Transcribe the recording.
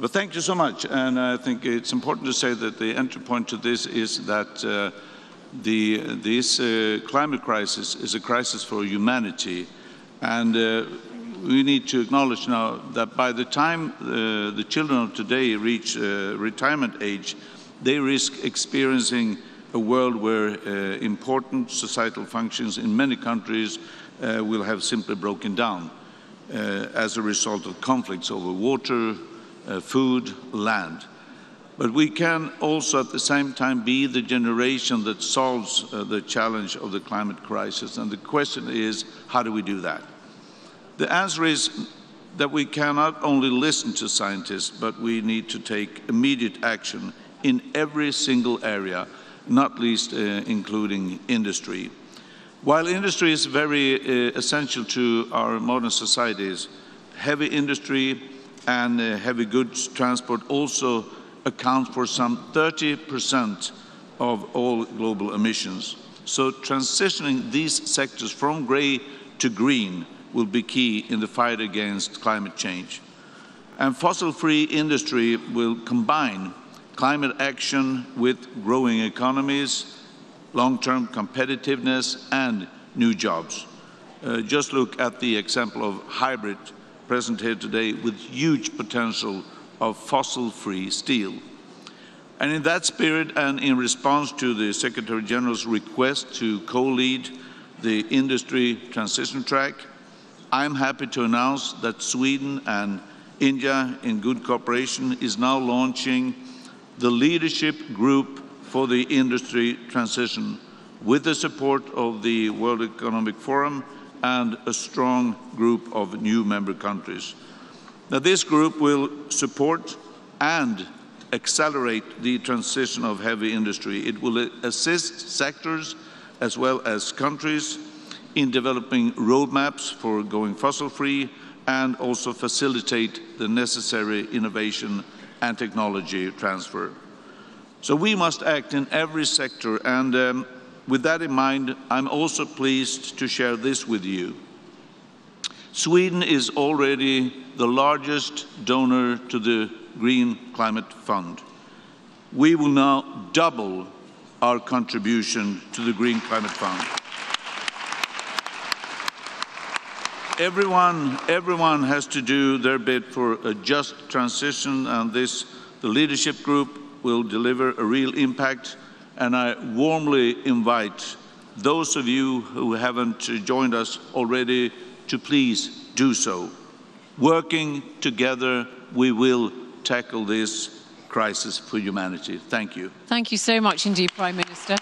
But thank you so much. And I think it's important to say that the entry point to this is that uh, the, this uh, climate crisis is a crisis for humanity. And uh, we need to acknowledge now that by the time uh, the children of today reach uh, retirement age, they risk experiencing a world where uh, important societal functions in many countries will have simply broken down as a result of conflicts over water, uh, food, land. But we can also at the same time be the generation that solves uh, the challenge of the climate crisis. And the question is, how do we do that? The answer is that we cannot only listen to scientists, but we need to take immediate action in every single area, not least uh, including industry. While industry is very uh, essential to our modern societies, heavy industry and uh, heavy goods transport also account for some 30% of all global emissions. So transitioning these sectors from grey to green will be key in the fight against climate change. And fossil-free industry will combine climate action with growing economies, long-term competitiveness and new jobs. Uh, just look at the example of HYBRIT present here today with huge potential of fossil-free steel. And in that spirit and in response to the Secretary General's request to co-lead the industry transition track, I'm happy to announce that Sweden and India, in good cooperation, is now launching the leadership group for the industry transition with the support of the World Economic Forum and a strong group of new member countries. Now, this group will support and accelerate the transition of heavy industry. It will assist sectors as well as countries in developing roadmaps for going fossil-free and also facilitate the necessary innovation and technology transfer. So we must act in every sector and um, with that in mind, I'm also pleased to share this with you. Sweden is already the largest donor to the Green Climate Fund. We will now double our contribution to the Green Climate Fund. Everyone, everyone has to do their bit for a just transition and this, the leadership group will deliver a real impact and I warmly invite those of you who haven't joined us already to please do so. Working together, we will tackle this crisis for humanity. Thank you. Thank you so much indeed, Prime Minister.